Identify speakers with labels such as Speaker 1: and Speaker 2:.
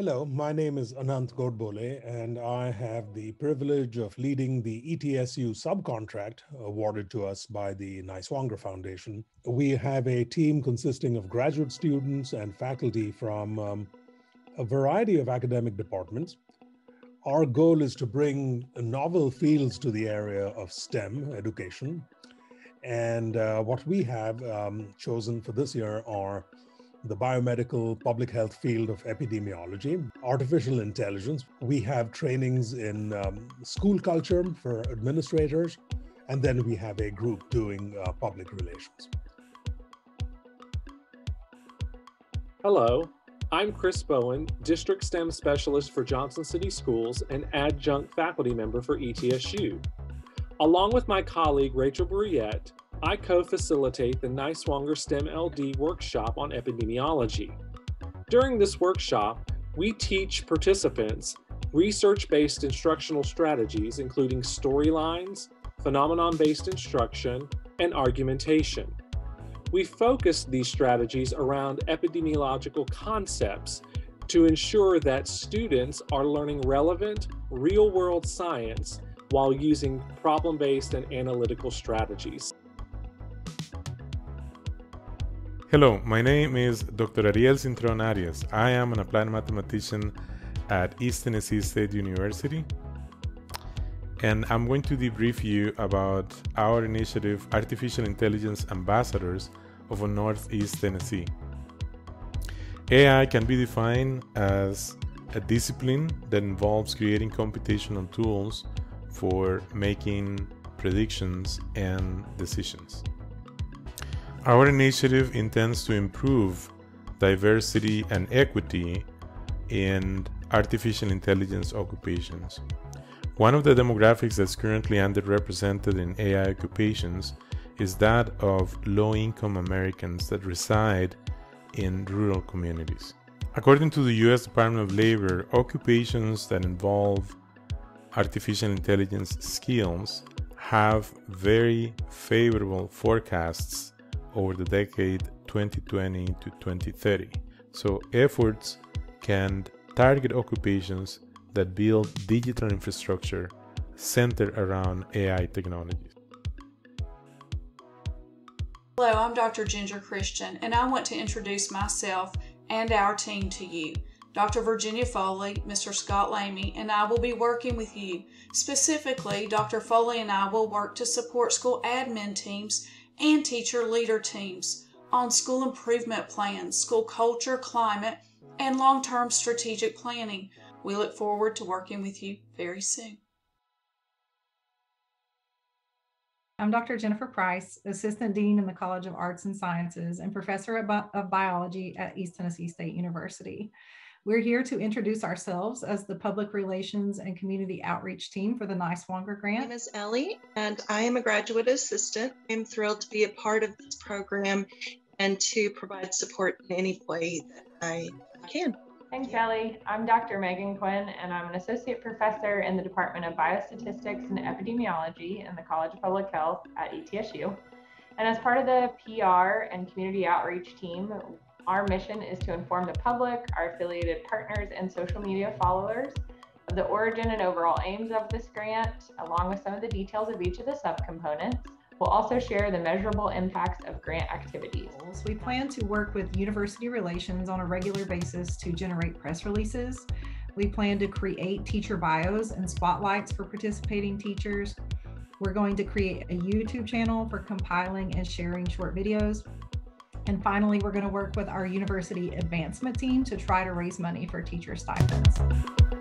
Speaker 1: Hello, my name is Anant Godbole, and I have the privilege of leading the ETSU subcontract awarded to us by the Niswonger Foundation. We have a team consisting of graduate students and faculty from um, a variety of academic departments. Our goal is to bring novel fields to the area of STEM education. And uh, what we have um, chosen for this year are the biomedical public health field of epidemiology, artificial intelligence. We have trainings in um, school culture for administrators, and then we have a group doing uh, public relations.
Speaker 2: Hello, I'm Chris Bowen, District STEM Specialist for Johnson City Schools and Adjunct Faculty Member for ETSU. Along with my colleague Rachel Brouillette, I co facilitate the Niswonger STEM LD workshop on epidemiology. During this workshop, we teach participants research based instructional strategies, including storylines, phenomenon based instruction, and argumentation. We focus these strategies around epidemiological concepts to ensure that students are learning relevant, real world science while using problem based and analytical strategies.
Speaker 3: Hello, my name is Dr. Ariel Cintron Arias. I am an applied mathematician at East Tennessee State University. And I'm going to debrief you about our initiative, Artificial Intelligence Ambassadors of Northeast Tennessee. AI can be defined as a discipline that involves creating computational tools for making predictions and decisions. Our initiative intends to improve diversity and equity in artificial intelligence occupations. One of the demographics that's currently underrepresented in AI occupations is that of low income Americans that reside in rural communities. According to the US Department of Labor, occupations that involve artificial intelligence skills have very favorable forecasts over the decade 2020 to 2030. So efforts can target occupations that build digital infrastructure centered around AI technologies.
Speaker 4: Hello, I'm Dr. Ginger Christian, and I want to introduce myself and our team to you. Dr. Virginia Foley, Mr. Scott Lamy, and I will be working with you. Specifically, Dr. Foley and I will work to support school admin teams and teacher leader teams on school improvement plans, school culture, climate, and long term strategic planning. We look forward to working with you very soon.
Speaker 5: I'm Dr. Jennifer Price, Assistant Dean in the College of Arts and Sciences and Professor of, Bi- of Biology at East Tennessee State University. We're here to introduce ourselves as the Public Relations and Community Outreach Team for the Niswonger Grant.
Speaker 6: My name is Ellie, and I am a graduate assistant. I'm thrilled to be a part of this program and to provide support in any way that I can.
Speaker 7: Thanks, Ellie. I'm Dr. Megan Quinn, and I'm an associate professor in the Department of Biostatistics and Epidemiology in the College of Public Health at ETSU. And as part of the PR and community outreach team, our mission is to inform the public, our affiliated partners, and social media followers of the origin and overall aims of this grant, along with some of the details of each of the subcomponents. We'll also share the measurable impacts of grant activities.
Speaker 5: We plan to work with university relations on a regular basis to generate press releases. We plan to create teacher bios and spotlights for participating teachers. We're going to create a YouTube channel for compiling and sharing short videos. And finally, we're going to work with our university advancement team to try to raise money for teacher stipends.